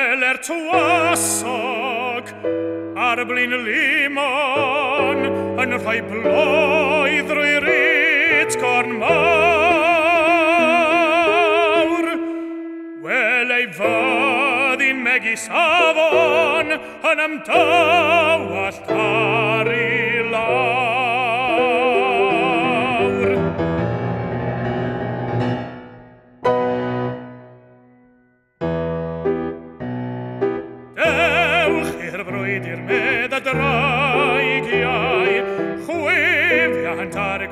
fel er tywasog ar blin limon yn rhoi bloi drwy ryd gorn mawr. Wel ei fod i'n megis afon yn amdawall ar di'r medd y draig iau, chwefiant ar y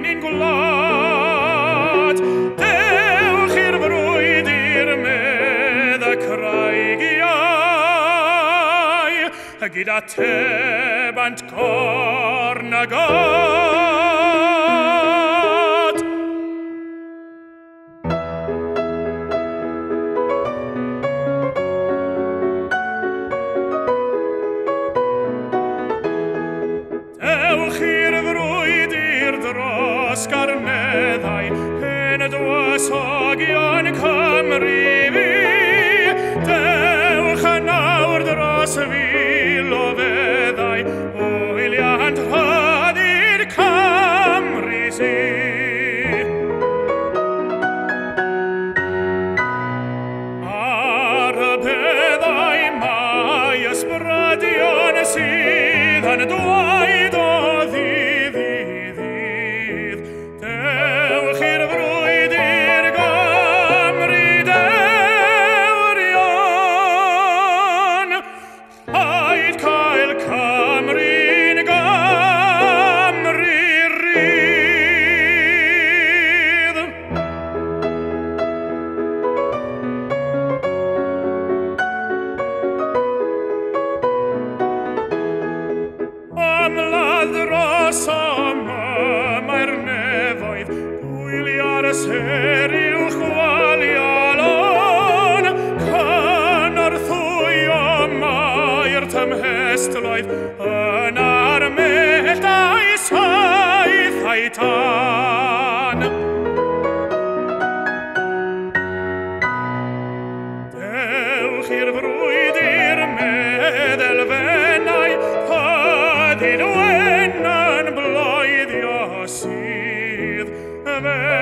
i'n gwlad. Dewch i'r frwyd i'r medd y craig iau, gyda tebant corn agor. dros garneddau, hen dwasogion Cymru fi, dewch yn awr dros fi. a dros yma mae'r nefoedd y ser i'w chwalio lon can o'r thwy o mae'r tymhestloedd yn ar medau saith a'i me